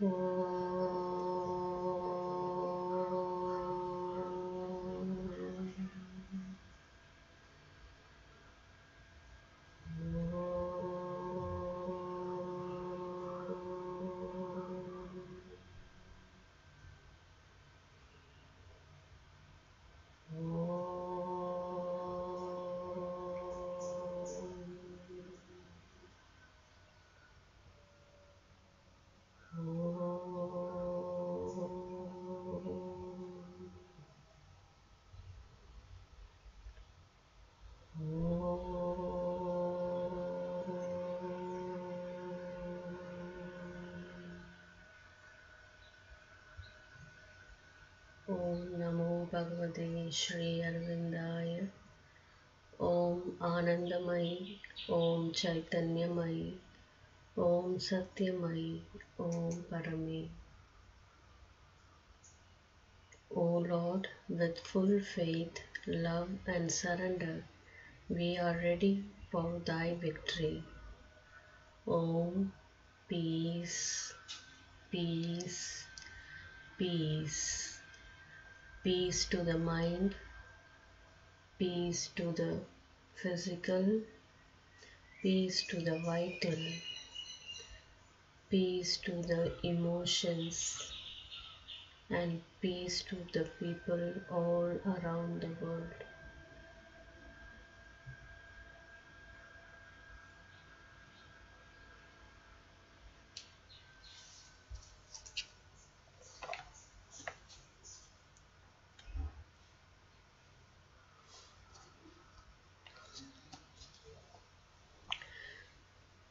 我 Om NaMo Om Ananda Mai. Om Chaitanya Mai. Om Satya Mai. Om Parame. O Lord, with full faith, love and surrender, we are ready for thy victory. Om Peace, Peace, Peace. Peace to the mind, peace to the physical, peace to the vital, peace to the emotions, and peace to the people all around the world.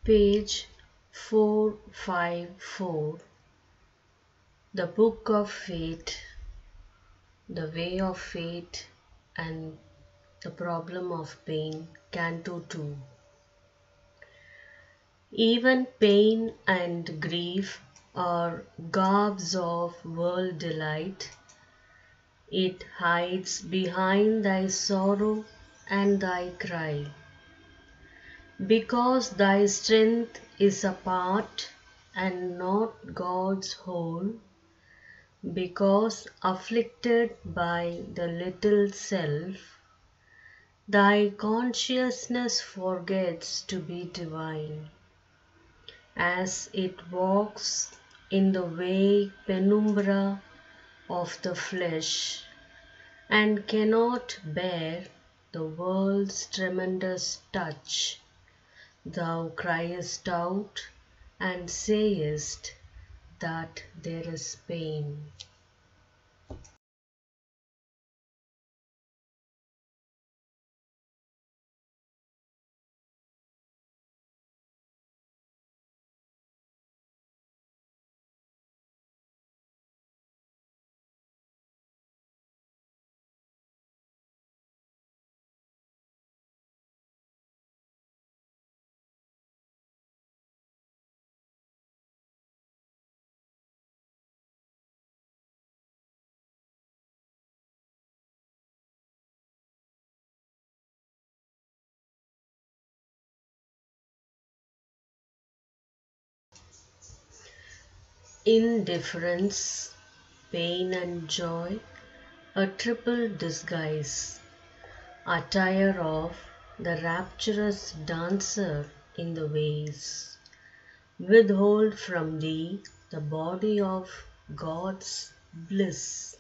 Page 454 The Book of Fate, The Way of Fate, and The Problem of Pain, Canto 2. Even pain and grief are garbs of world delight. It hides behind thy sorrow and thy cry. Because thy strength is a part and not God's whole, because afflicted by the little self, thy consciousness forgets to be divine. As it walks in the vague penumbra of the flesh and cannot bear the world's tremendous touch, thou criest out and sayest that there is pain. Indifference, pain, and joy, a triple disguise, attire of the rapturous dancer in the ways, withhold from thee the body of God's bliss.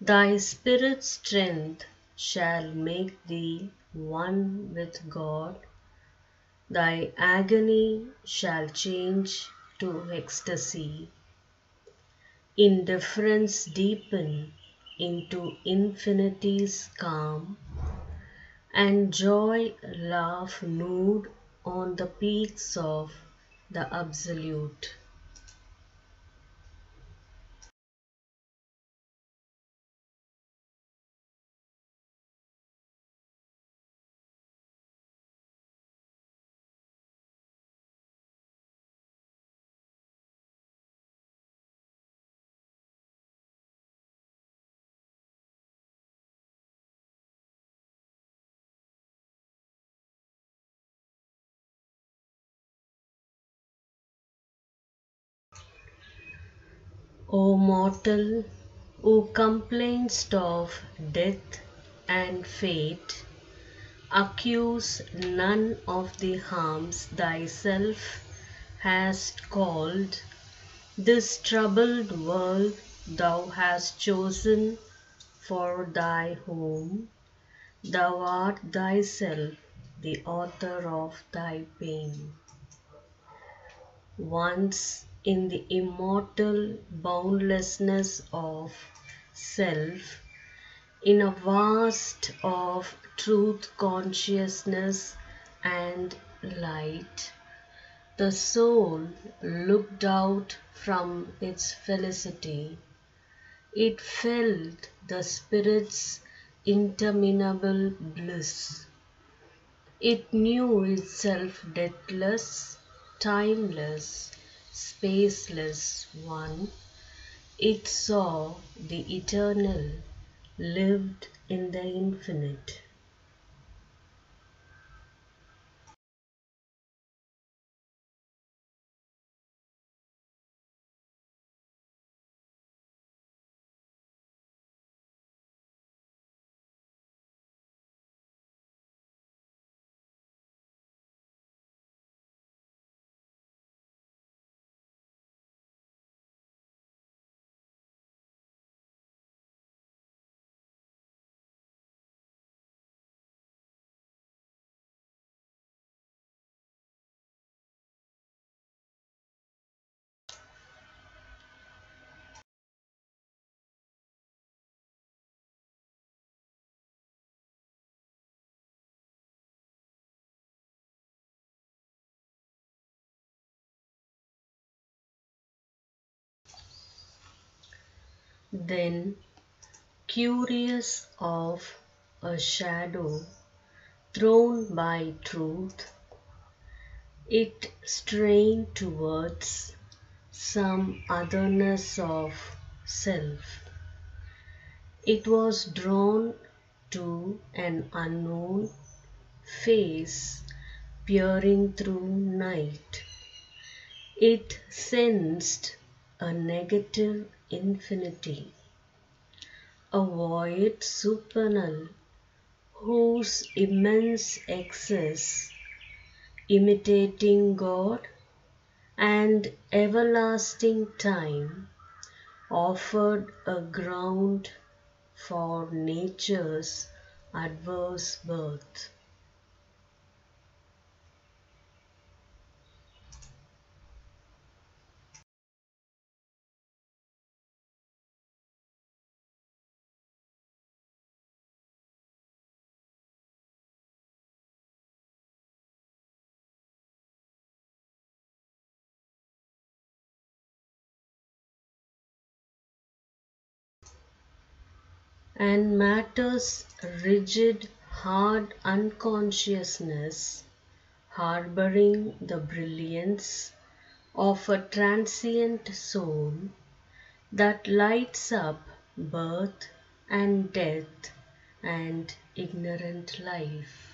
Thy spirit's strength shall make thee one with God, thy agony shall change to ecstasy. Indifference deepen into infinity's calm, and joy laugh nude on the peaks of the Absolute. O mortal, who complainst of death and fate, accuse none of the harms thyself hast called. This troubled world thou hast chosen for thy home. Thou art thyself the author of thy pain. Once in the immortal boundlessness of self, in a vast of truth consciousness and light, the soul looked out from its felicity. It felt the Spirit's interminable bliss. It knew itself deathless, timeless, spaceless one. It saw the eternal, lived in the infinite. Then, curious of a shadow thrown by truth, it strained towards some otherness of self. It was drawn to an unknown face peering through night. It sensed a negative infinity, Avoid supernal whose immense excess, imitating God and everlasting time, offered a ground for nature's adverse birth. And matter's rigid, hard unconsciousness, harboring the brilliance of a transient soul that lights up birth and death and ignorant life.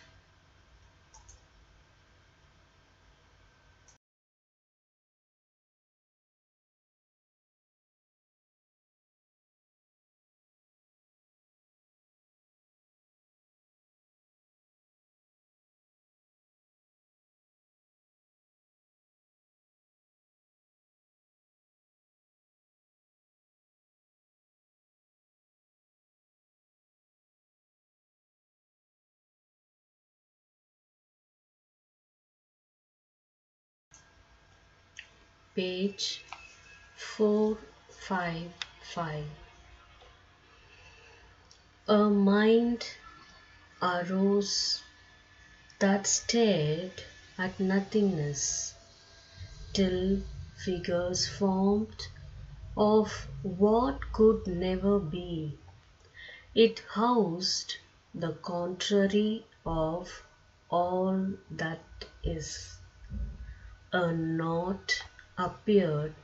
Page 455 A mind arose that stared at nothingness till figures formed of what could never be. It housed the contrary of all that is. A knot appeared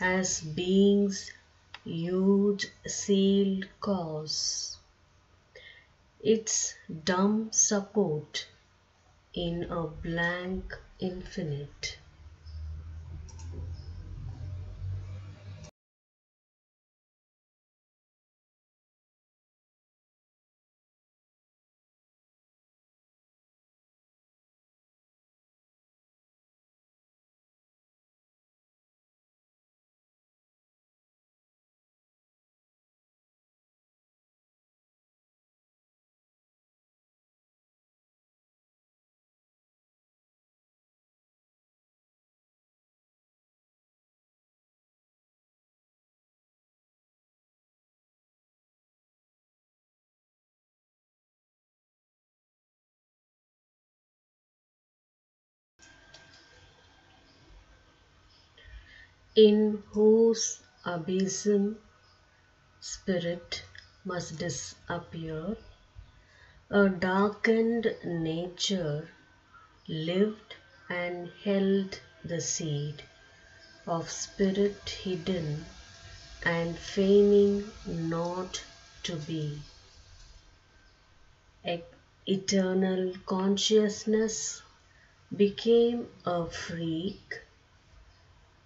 as being's huge sealed cause, its dumb support in a blank infinite. In whose abysm spirit must disappear, a darkened nature lived and held the seed of spirit hidden and feigning not to be. Eternal consciousness became a freak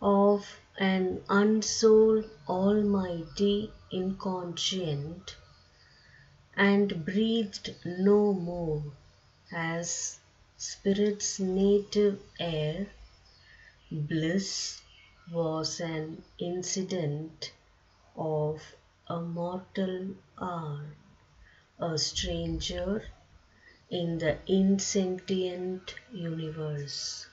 of an unsouled almighty inconscient and breathed no more as spirit's native air bliss was an incident of a mortal hour. A stranger in the insentient universe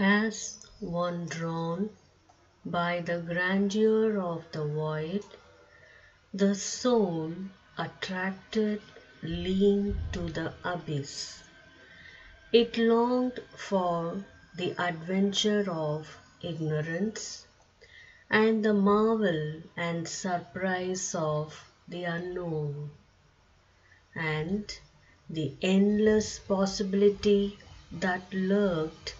as one drawn by the grandeur of the void, the soul attracted leaned to the abyss. It longed for the adventure of ignorance and the marvel and surprise of the unknown and the endless possibility that lurked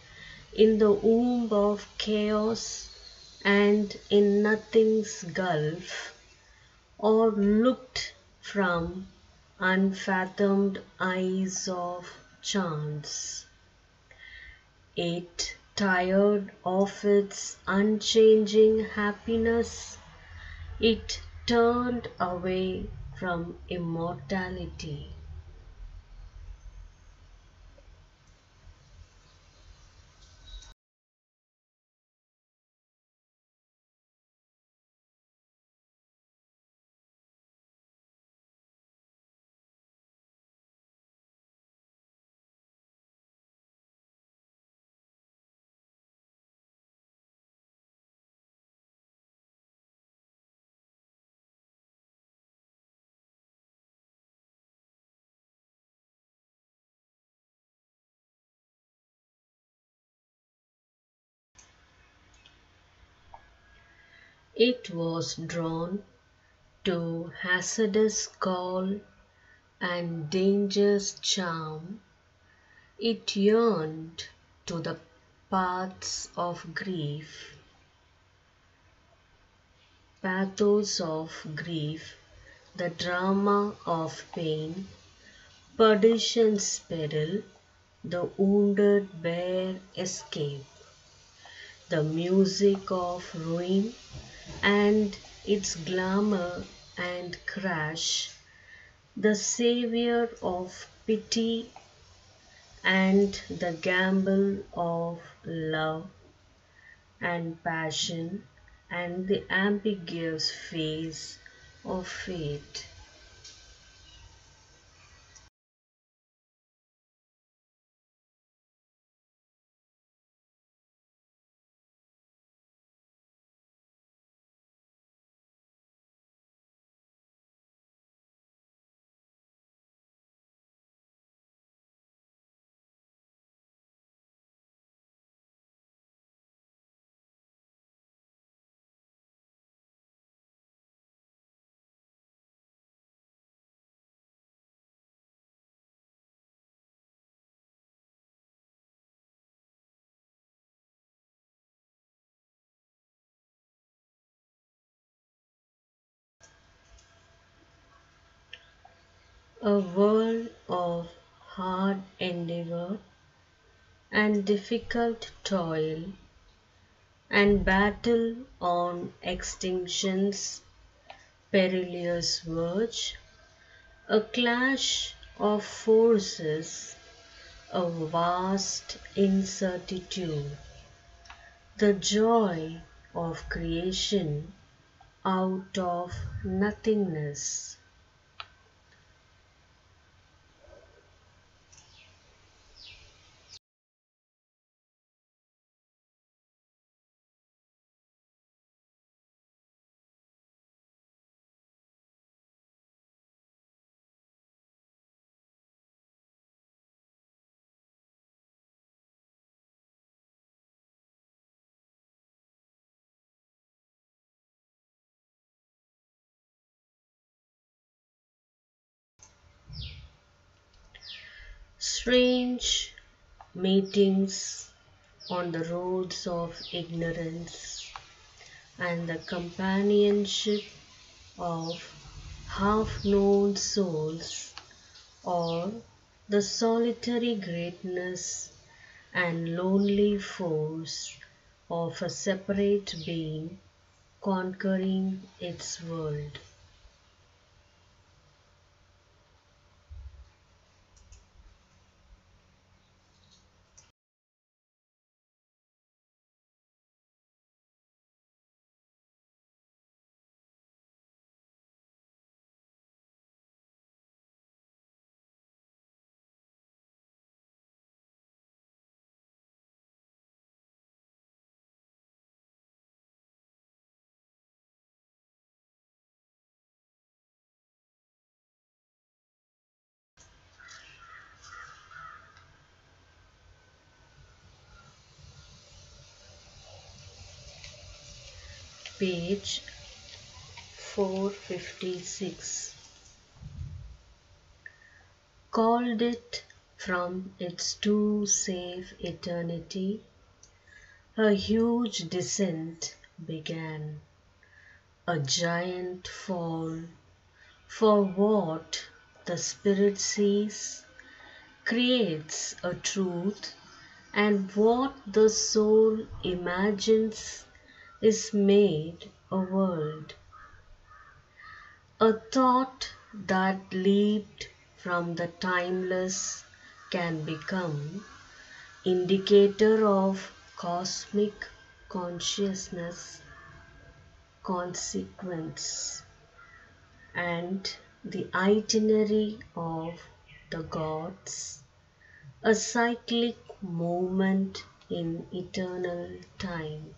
in the womb of chaos and in nothing's gulf, or looked from unfathomed eyes of chance. It, tired of its unchanging happiness, it turned away from immortality. It was drawn to hazardous call and danger's charm. It yearned to the paths of grief, pathos of grief, the drama of pain, perdition's peril, the wounded bare escape, the music of ruin and its glamour and crash, the savior of pity and the gamble of love and passion and the ambiguous face of fate. A world of hard endeavor and difficult toil and battle on extinction's perilous verge, a clash of forces, a vast incertitude, the joy of creation out of nothingness. Strange meetings on the roads of ignorance and the companionship of half known souls, or the solitary greatness and lonely force of a separate being conquering its world. Page 456 called it from its too safe eternity. A huge descent began. A giant fall. For what the spirit sees creates a truth. And what the soul imagines is made a world. A thought that leaped from the timeless can become indicator of cosmic consciousness consequence and the itinerary of the gods a cyclic movement in eternal time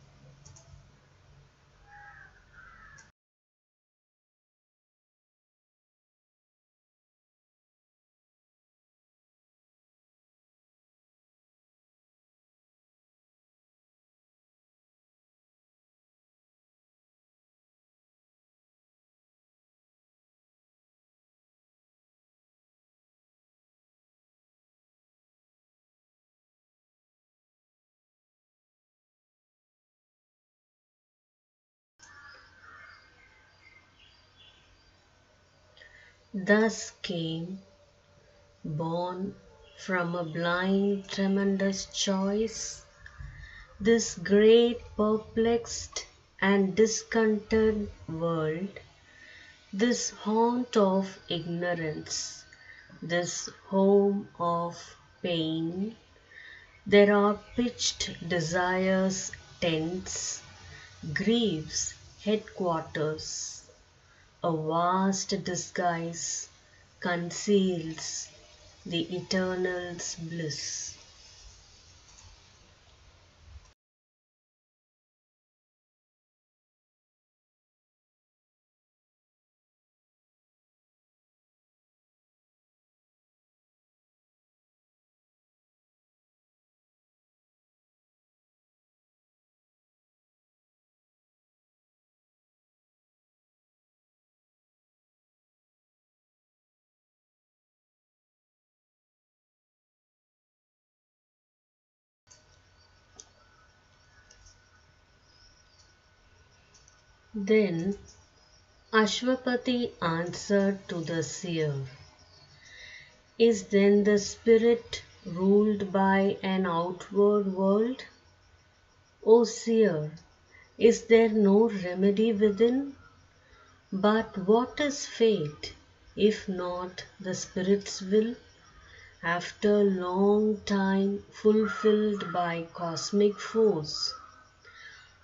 thus came, born from a blind tremendous choice, this great perplexed and discontented world, this haunt of ignorance, this home of pain. There are pitched desires tents, griefs headquarters a vast disguise conceals the Eternal's bliss. Then Aswapati answered to the seer, Is then the spirit ruled by an outward world? O seer, is there no remedy within? But what is fate, if not the spirit's will? After long time fulfilled by cosmic force,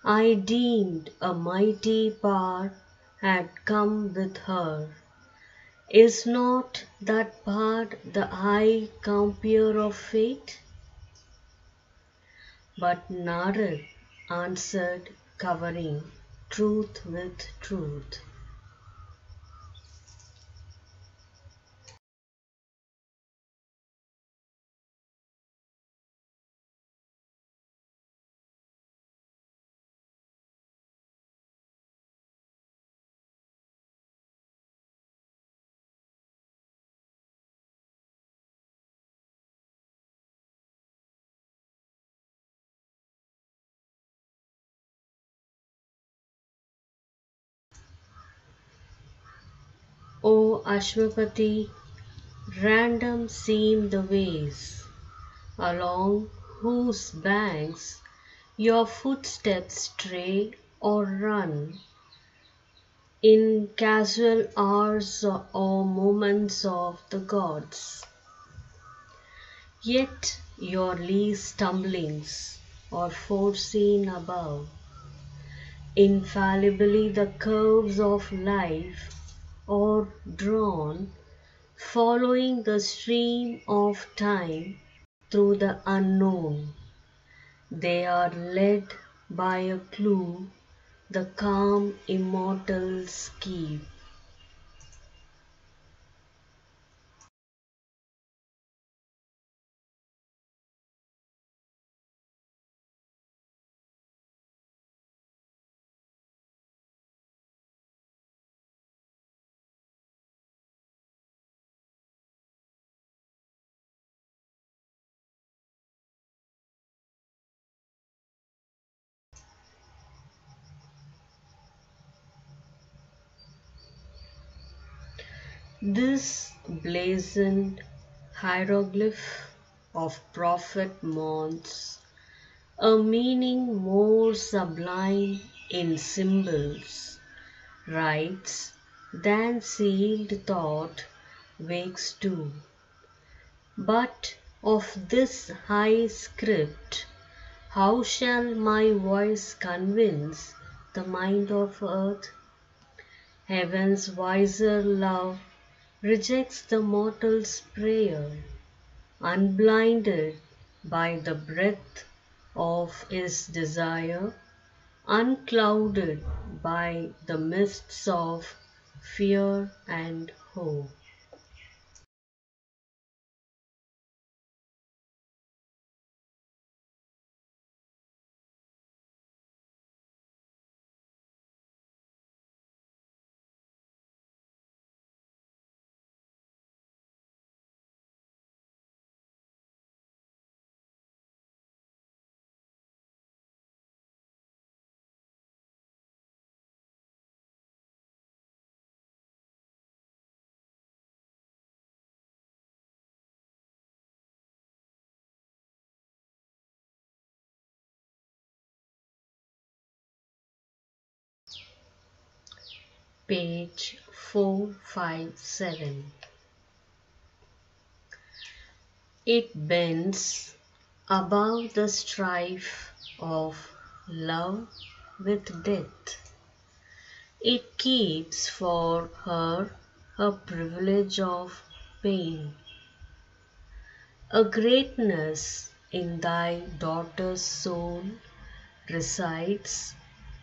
I deemed a mighty power had come with her. Is not that power the high compeer of fate? But Narad answered, covering truth with truth. O Aswapati, random seem the ways along whose banks your footsteps stray or run in casual hours or moments of the gods. Yet your least stumblings are foreseen above. Infallibly the curves of life are drawn, following the stream of time through the unknown. They are led by a clue the calm immortals keep. This blazoned hieroglyph of prophet morns a meaning more sublime in symbols, writes than sealed thought wakes to. But of this high script, how shall my voice convince the mind of earth? Heaven's wiser love rejects the mortal's prayer, unblinded by the breath of his desire, unclouded by the mists of fear and hope. Page 457. It bends above the strife of love with death. It keeps for her a privilege of pain. A greatness in thy daughter's soul resides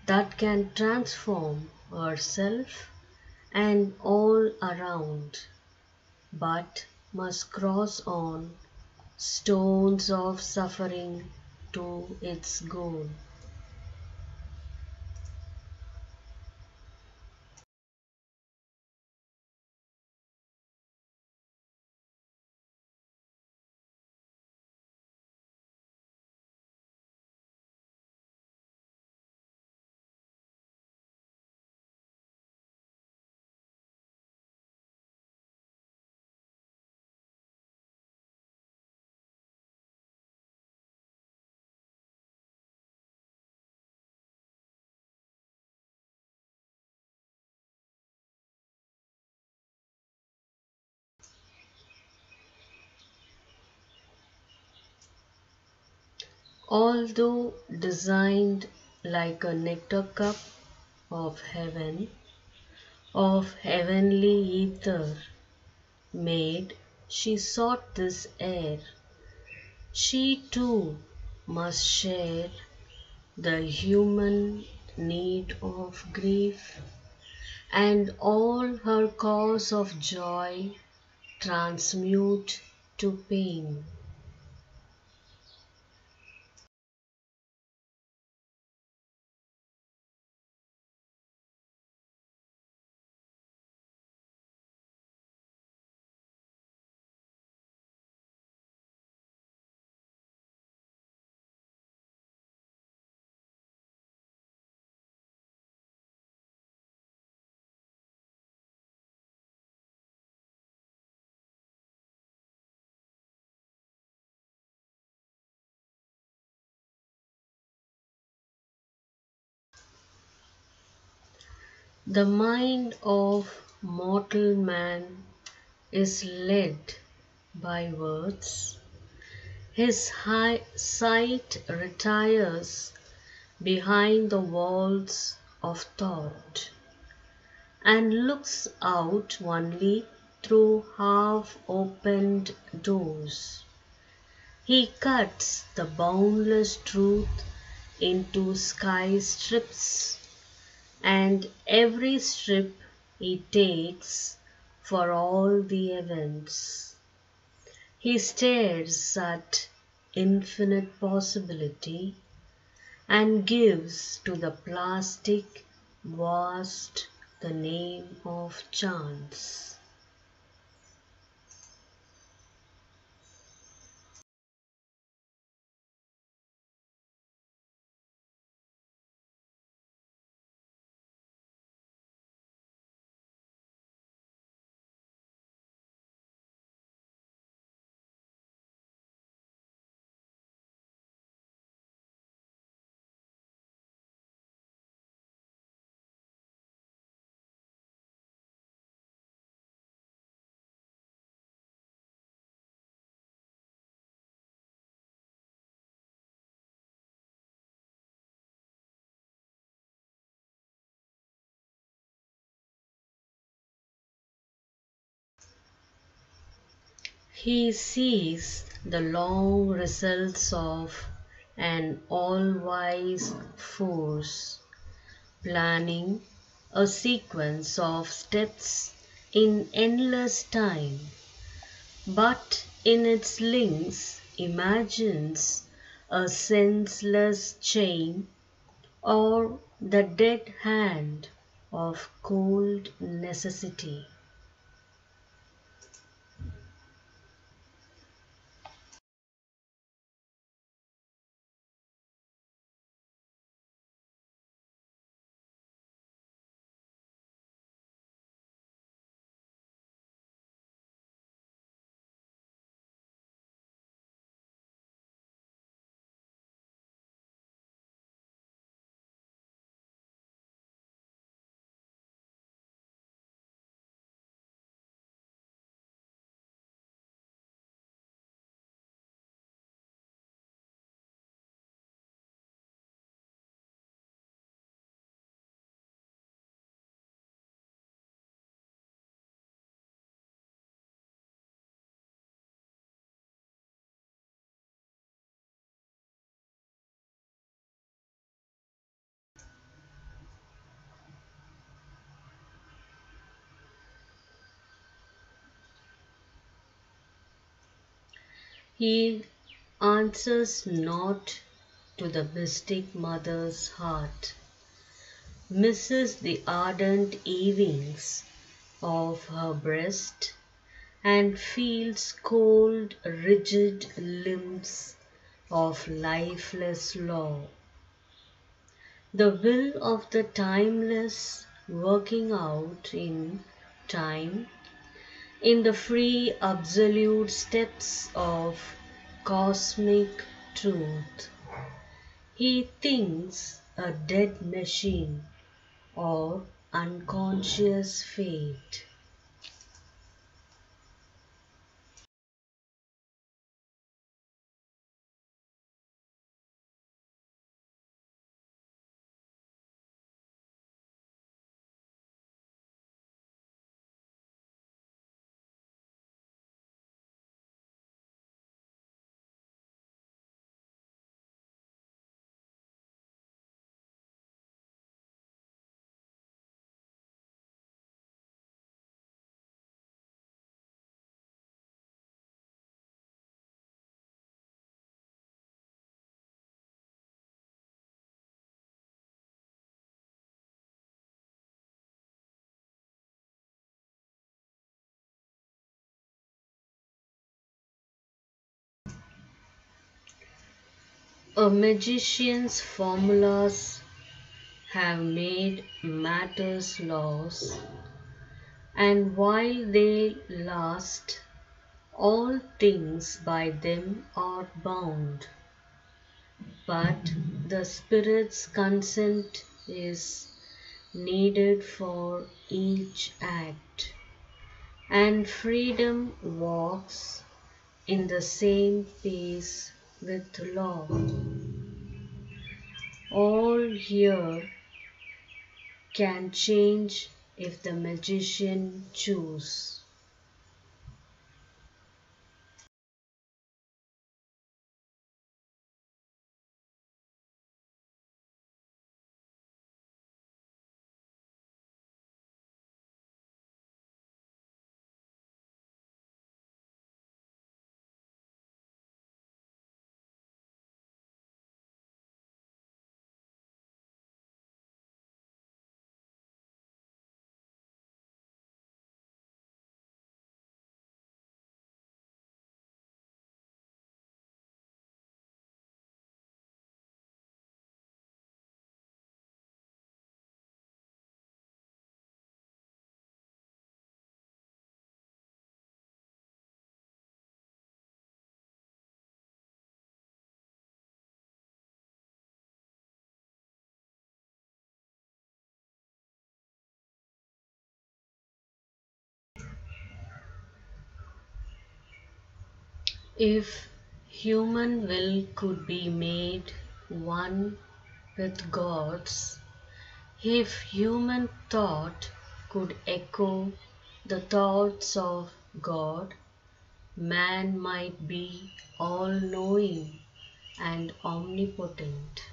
that can transform herself and all around, but must cross on stones of suffering to its goal. Although designed like a nectar cup of heaven, of heavenly ether made, she sought this air. She too must share the human need of grief and all her cause of joy transmute to pain. The mind of mortal man is led by words. His high sight retires behind the walls of thought and looks out only through half opened doors. He cuts the boundless truth into sky strips and every strip he takes for all the events. He stares at infinite possibility and gives to the plastic vast the name of chance. He sees the long results of an all-wise force, planning a sequence of steps in endless time, but in its links imagines a senseless chain or the dead hand of cold necessity. He answers not to the mystic mother's heart, misses the ardent evings of her breast, and feels cold, rigid limbs of lifeless law. The will of the timeless working out in time in the free absolute steps of cosmic truth. He thinks a dead machine or unconscious fate. A magician's formulas have made matters laws, and while they last, all things by them are bound. But the Spirit's consent is needed for each act, and freedom walks in the same pace with law. All here can change if the magician choose. If human will could be made one with God's, if human thought could echo the thoughts of God, man might be all knowing and omnipotent.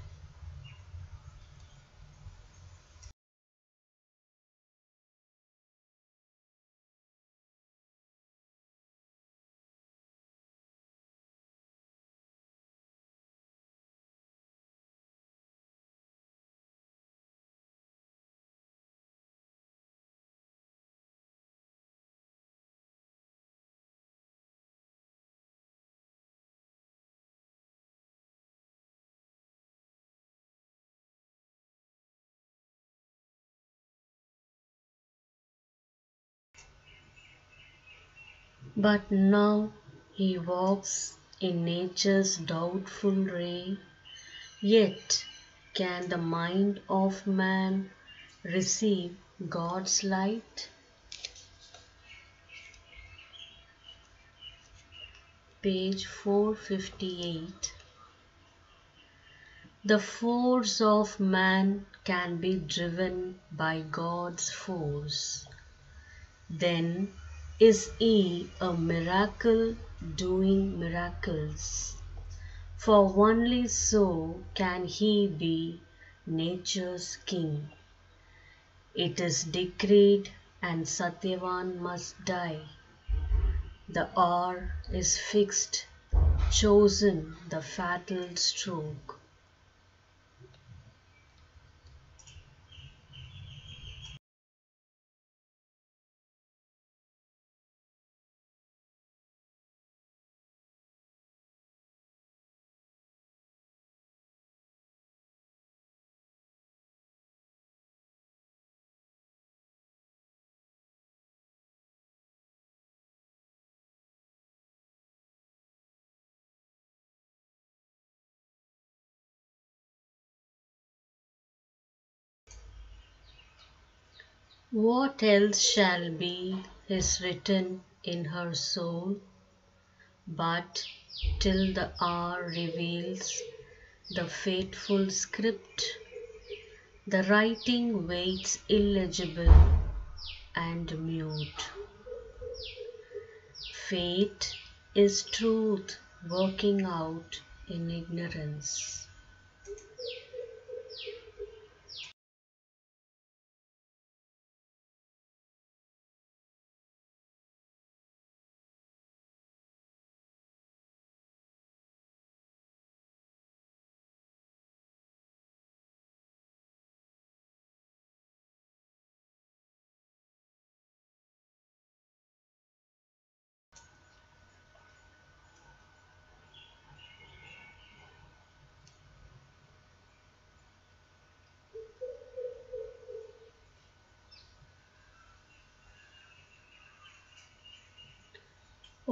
But now he walks in nature's doubtful ray, yet can the mind of man receive God's light? Page 458 The force of man can be driven by God's force. Then is he a miracle doing miracles? For only so can he be nature's king. It is decreed and Satyavan must die. The hour is fixed, chosen the fatal stroke. What else shall be is written in her soul? But till the hour reveals the fateful script, the writing waits illegible and mute. Fate is truth working out in ignorance.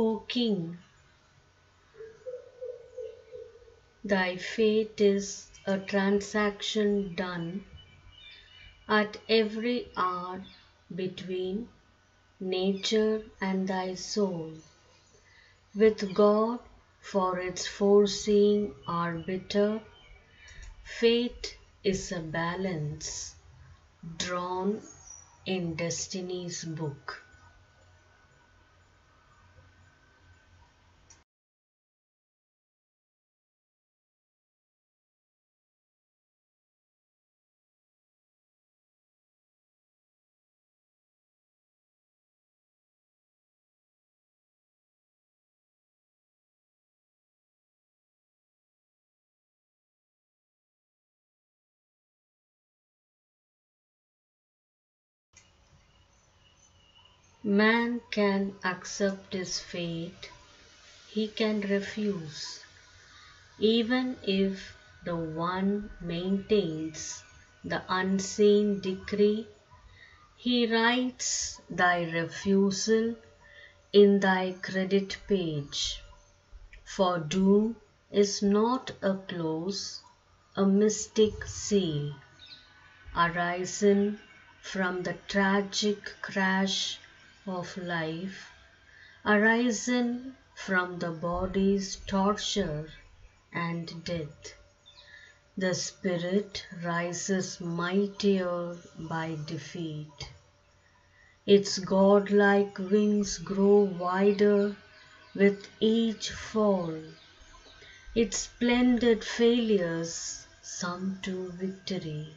O King, thy fate is a transaction done at every hour between nature and thy soul, with God for its foreseeing arbiter. Fate is a balance drawn in destiny's book. Man can accept his fate, he can refuse, even if the one maintains the unseen decree. He writes thy refusal in thy credit page. For doom is not a close, a mystic seal, arisen from the tragic crash of life, arising from the body's torture and death. The spirit rises mightier by defeat. Its godlike wings grow wider with each fall. Its splendid failures sum to victory.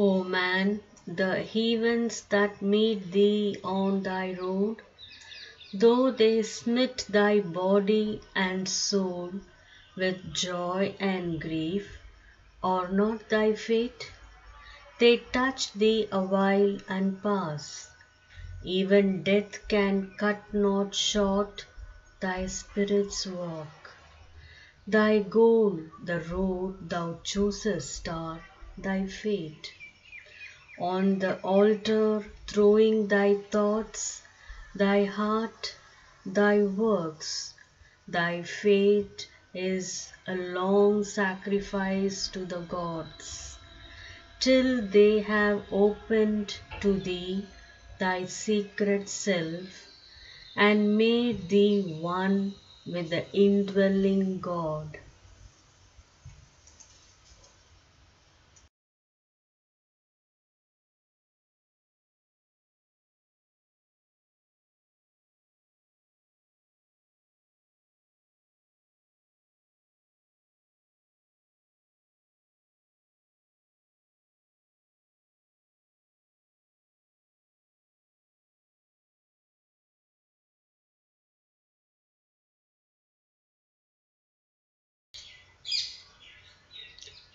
O man, the heavens that meet thee on thy road, though they smit thy body and soul with joy and grief, are not thy fate? They touch thee awhile and pass. Even death can cut not short thy spirit's walk. Thy goal, the road thou choosest are thy fate on the altar throwing thy thoughts, thy heart, thy works. Thy fate is a long sacrifice to the gods, till they have opened to thee thy secret self and made thee one with the indwelling God.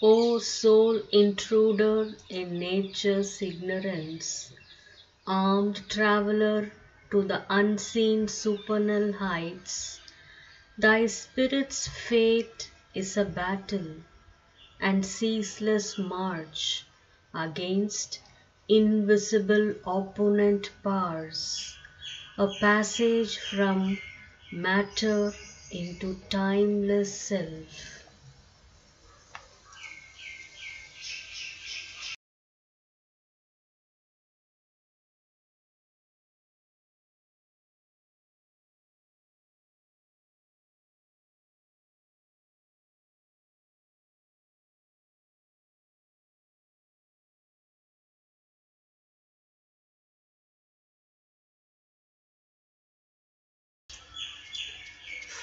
O soul intruder in nature's ignorance, armed traveler to the unseen supernal heights, thy spirit's fate is a battle and ceaseless march against invisible opponent powers, a passage from matter into timeless self.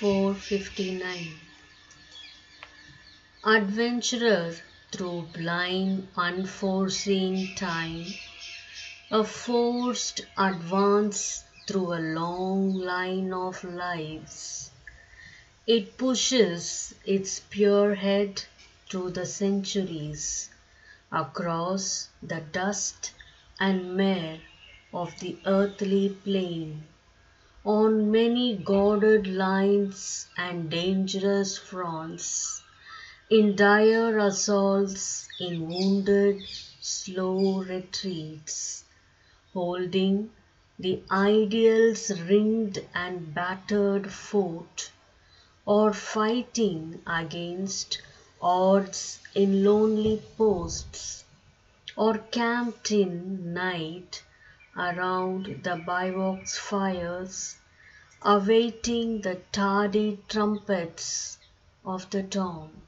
Four fifty nine. Adventurer through blind, unforeseen time, a forced advance through a long line of lives. It pushes its pure head through the centuries, across the dust and mire of the earthly plain, on many guarded lines and dangerous fronts. In dire assaults, in wounded, slow retreats, holding the ideal's ringed and battered fort, or fighting against odds in lonely posts, or camped in night around the bivouac's fires, awaiting the tardy trumpets of the dawn.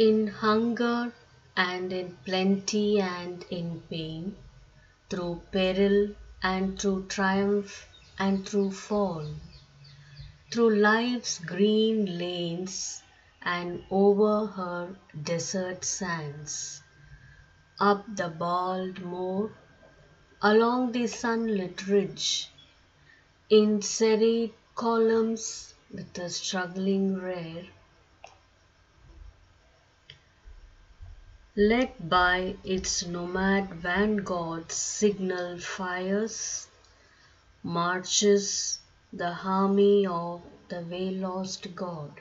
In hunger and in plenty and in pain, through peril and through triumph and through fall, through life's green lanes and over her desert sands, up the bald moor, along the sunlit ridge, in serried columns with a struggling rear, led by its nomad vanguard's signal fires, marches the army of the way lost God.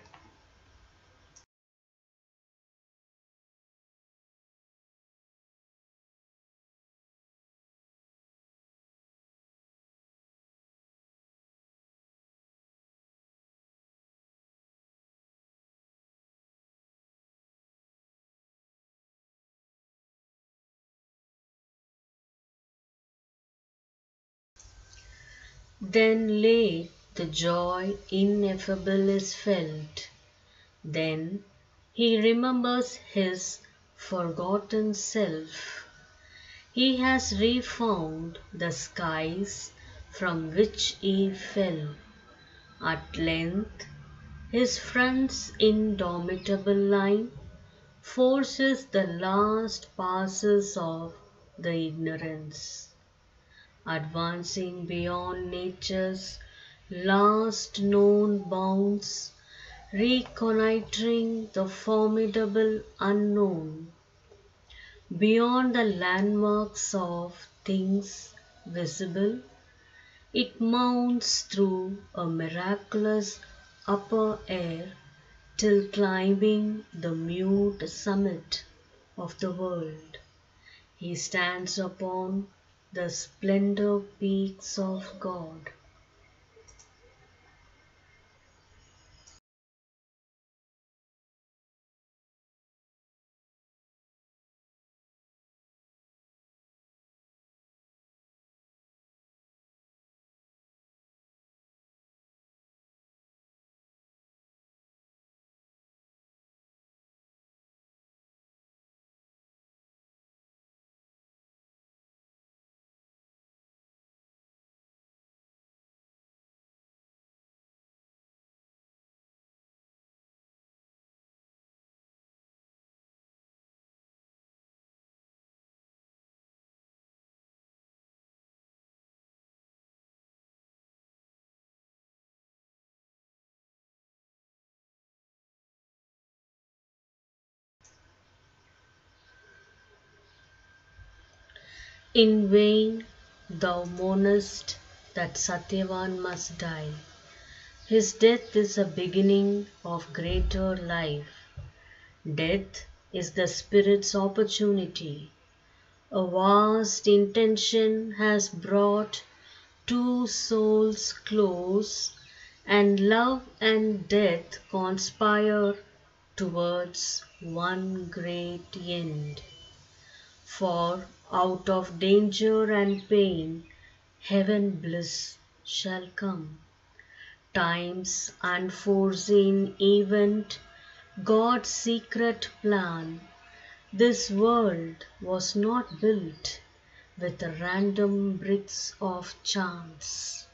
Then late the joy ineffable is felt, then he remembers his forgotten self. He has refound the skies from which he fell. At length his front's indomitable line forces the last passes of the ignorance advancing beyond nature's last known bounds, reconnoitering the formidable unknown, beyond the landmarks of things visible, it mounts through a miraculous upper air till climbing the mute summit of the world, he stands upon the splendor peaks of God. In vain thou mournest that Satyavan must die. His death is a beginning of greater life. Death is the spirit's opportunity. A vast intention has brought two souls close, and love and death conspire towards one great end. For out of danger and pain heaven bliss shall come. Time's unforeseen event, God's secret plan, this world was not built with random bricks of chance.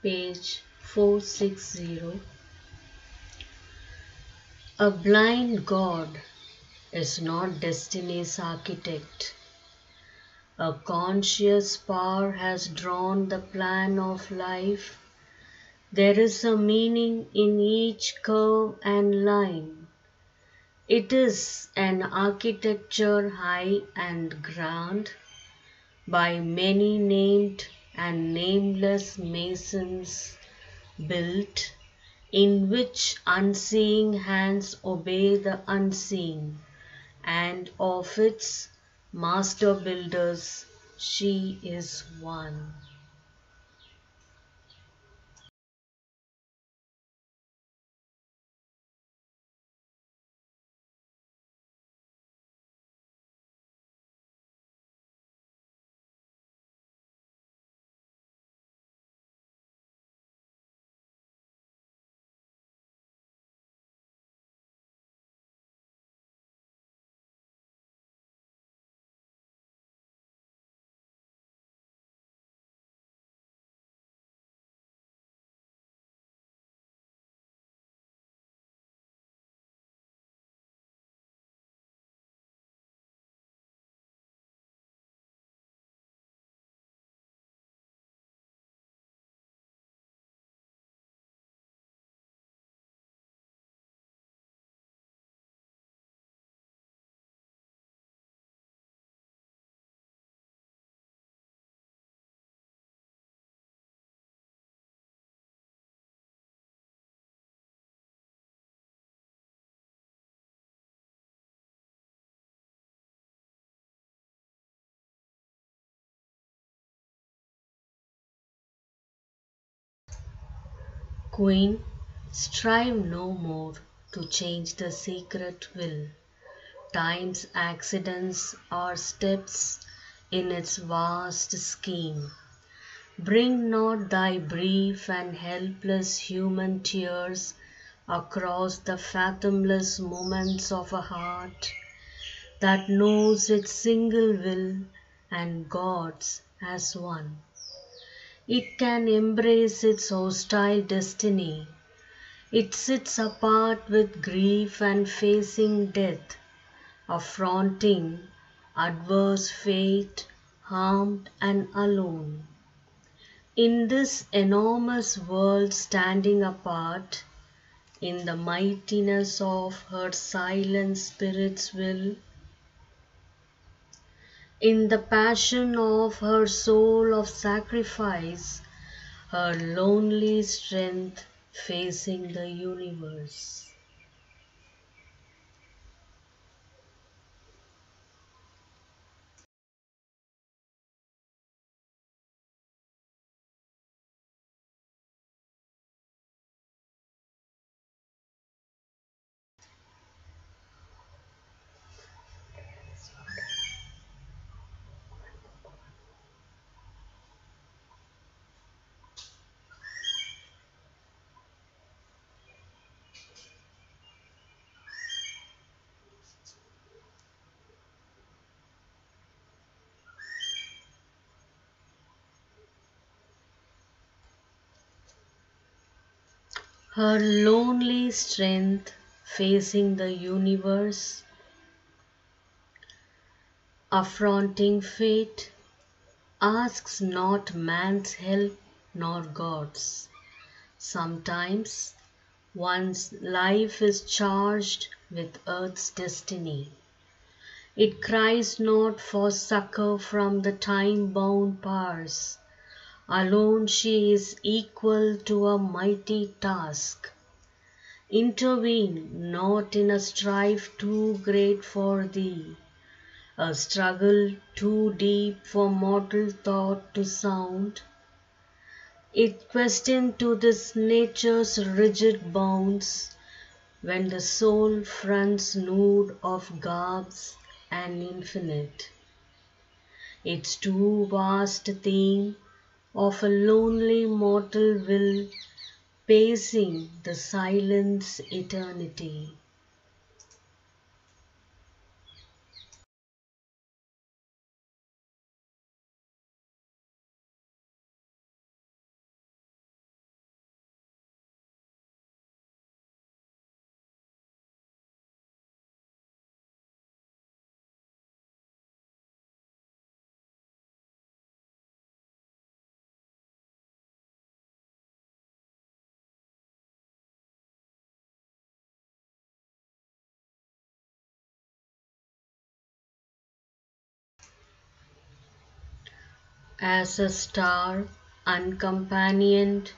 Page 460 A blind God is not destiny's architect. A conscious power has drawn the plan of life. There is a meaning in each curve and line. It is an architecture high and grand, by many named and nameless masons built, in which unseeing hands obey the unseen, and of its master builders she is one. Queen, strive no more to change the secret will. Time's accidents are steps in its vast scheme. Bring not thy brief and helpless human tears across the fathomless moments of a heart that knows its single will and God's as one. It can embrace its hostile destiny. It sits apart with grief and facing death, affronting adverse fate, harmed and alone. In this enormous world standing apart, in the mightiness of her silent spirit's will, in the passion of her soul of sacrifice, her lonely strength facing the universe. Her lonely strength facing the universe, affronting fate, asks not man's help nor God's. Sometimes one's life is charged with earth's destiny. It cries not for succor from the time bound powers. Alone she is equal to a mighty task. Intervene not in a strife too great for thee, a struggle too deep for mortal thought to sound. It question to this nature's rigid bounds when the soul fronts nude of garbs and infinite. Its too vast theme of a lonely mortal will pacing the silence eternity. As a star uncompanioned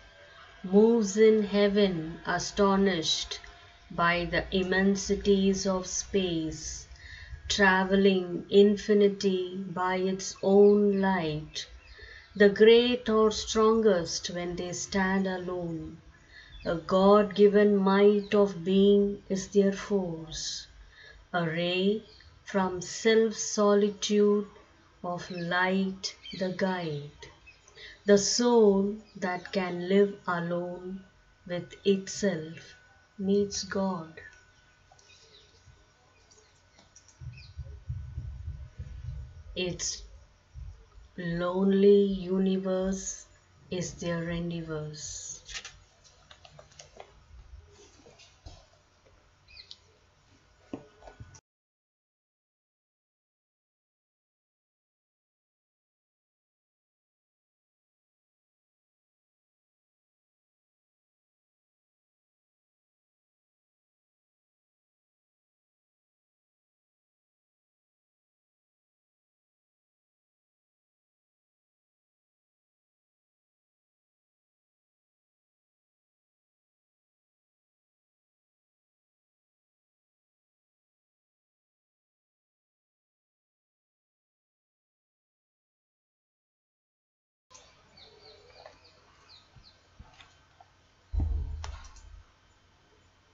moves in heaven astonished by the immensities of space, traveling infinity by its own light, the great or strongest when they stand alone, a God given might of being is their force, a ray from self solitude of light the guide, the soul that can live alone with itself needs God. Its lonely universe is their universe.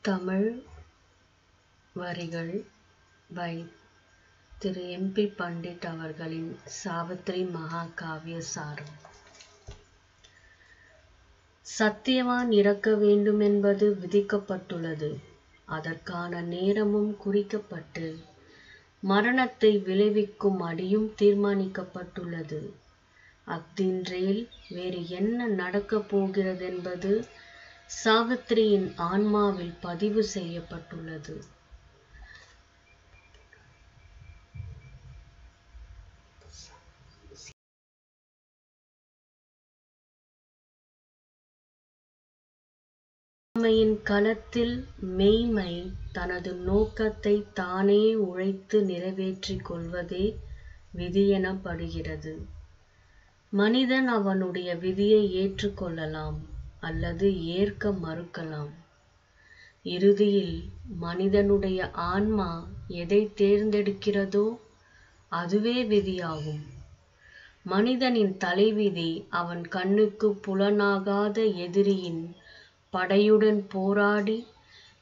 Tamil வரிகள் by Thiru MP Pandit அவர்களின் சாவித்ரி மகாகாவிய சாரம். சத்தியவான் இறக்க வேண்டுமென்பது விதிக்கப்பட்டுள்ளது. அதற்கான நேரமும் குறிக்கப்பட்டு மரணத்தை விளைவிக்கும் அடியும் தீர்மானிக்கப்பட்டுள்ளது. அஃதின்றேல் வேறு என்ன நடக்கப் போகிறதென்பது சாவித்திரியின் ஆன்மாவில் பதிவு செய்யப்பட்டுள்ளது. களத்தில் மெய்மை தனது நோக்கத்தை தானே உழைத்து நிறைவேற்றிக் கொள்வதே விதி எனப்படுகிறது. மனிதன் அவனுடைய விதியை ஏற்றுக்கொள்ளலாம். அல்லது ஏற்க மறுக்கலாம். இறுதியில் மனிதனுடைய ஆன்மா எதை தேர்ந்தெடுக்கிறதோ அதுவே விதியாகும். மனிதனின் தலைவிதி அவன் கண்ணுக்கு புலனாகாத எதிரியின் படையுடன் போராடி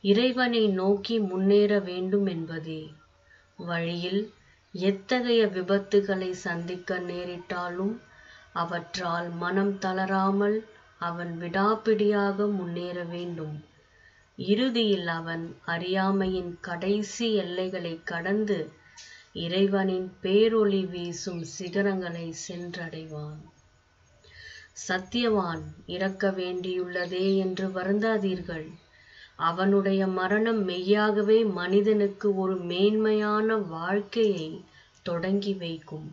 இறைவனை நோக்கி முன்னேற வேண்டும் என்பதே. வழியில் எத்தகைய விபத்துகளை சந்திக்க நேரிட்டாலும் அவற்றால் மனம் தளராமல் அவன் விடாப்பிடியாக முன்னேற வேண்டும். இறுதியில் அவன் அறியாமையின் கடைசி எல்லைகளை கடந்து இறைவனின் பேரொளி வீசும் சிகரங்களை சென்றடைவான். சத்தியவான் இறக்க வேண்டியுள்ளதே என்று வருந்தாதீர்கள். அவனுடைய மரணம் மெய்யாகவே மனிதனுக்கு ஒரு மேன்மையான வாழ்க்கையை தொடங்கி வைக்கும்.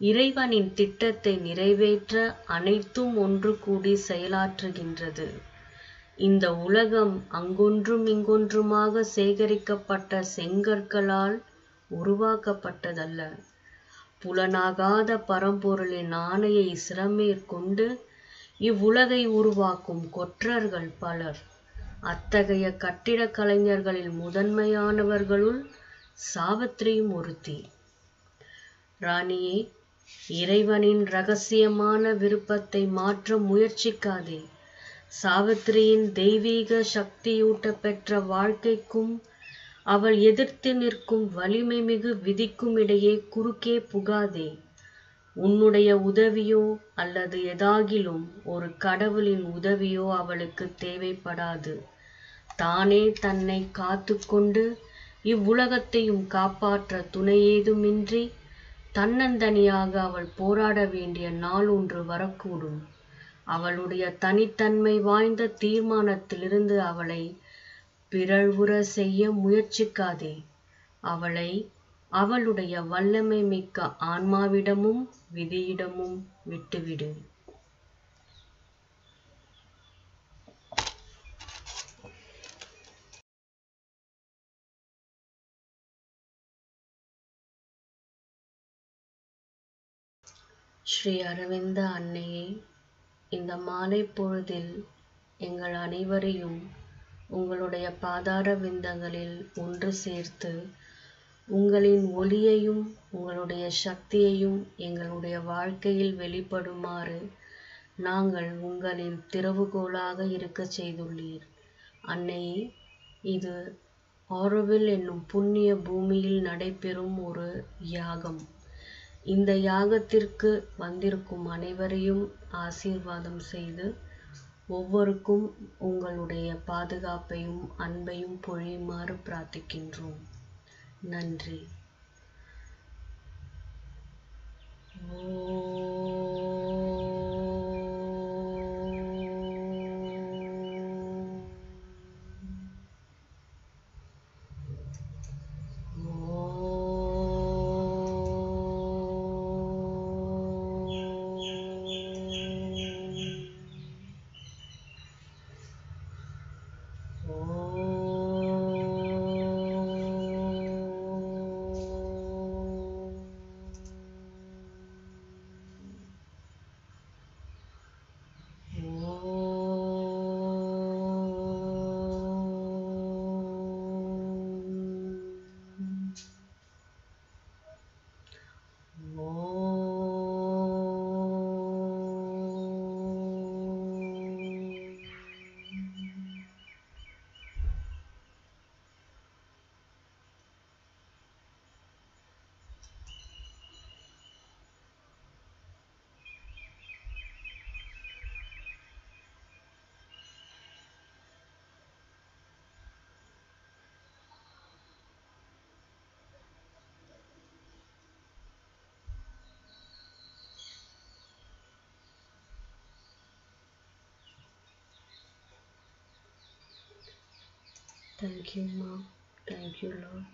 இறைவனின் திட்டத்தை நிறைவேற்ற அனைத்தும் ஒன்று கூடி செயலாற்றுகின்றது. இந்த உலகம் அங்கொன்றும் இங்கொன்றுமாக சேகரிக்கப்பட்ட செங்கற்களால் உருவாக்கப்பட்டதல்ல. புலனாகாத பரம்பொருளின் ஆணையை சிரமேற்கொண்டு இவ்வுலகை உருவாக்கும் கொற்றர்கள் பலர். அத்தகைய கட்டிடக் கலைஞர்களில் முதன்மையானவர்களுள் சாவித்திரியும் ஒருத்தி. ராணியே இறைவனின் ரகசியமான விருப்பத்தை மாற்ற முயற்சிக்காதே. சாவித்திரியின் தெய்வீக சக்தியூட்ட பெற்ற வாழ்க்கைக்கும் அவள் எதிர்த்து நிற்கும் வலிமை மிகு விதிக்கும் இடையே குறுக்கே புகாதே. உன்னுடைய உதவியோ அல்லது எதாகிலும் ஒரு கடவுளின் உதவியோ அவளுக்கு தேவைப்படாது. தானே தன்னை காத்துக்கொண்டு இவ்வுலகத்தையும் காப்பாற்ற துணையேதுமின்றி தன்னந்தனியாக அவள் போராட வேண்டிய நாள் ஒன்று வரக்கூடும். அவளுடைய தனித்தன்மை வாய்ந்த தீர்மானத்திலிருந்து அவளை பிறழ்வுற செய்ய முயற்சிக்காதே. அவளை அவளுடைய வல்லமை மிக்க ஆன்மாவிடமும் விதியிடமும் விட்டுவிடு. ஸ்ரீ அரவிந்த அன்னையே இந்த மாலை பொழுதில் எங்கள் அனைவரையும் உங்களுடைய பாதார விந்தங்களில் ஒன்று சேர்த்து உங்களின் ஒளியையும் உங்களுடைய சக்தியையும் எங்களுடைய வாழ்க்கையில் வெளிப்படுமாறு நாங்கள் உங்களின் திறவுகோலாக இருக்கச் செய்துள்ளீர். அன்னையே இது ஆரோவில் என்னும் புண்ணிய பூமியில் நடைபெறும் ஒரு யாகம். இந்த யாகத்திற்கு வந்திருக்கும் அனைவரையும் ஆசீர்வாதம் செய்து ஒவ்வொருக்கும் உங்களுடைய பாதுகாப்பையும் அன்பையும் பொழியுமாறு பிரார்த்திக்கின்றோம். நன்றி. ஓ Thank you, Mom. Thank you, Lord.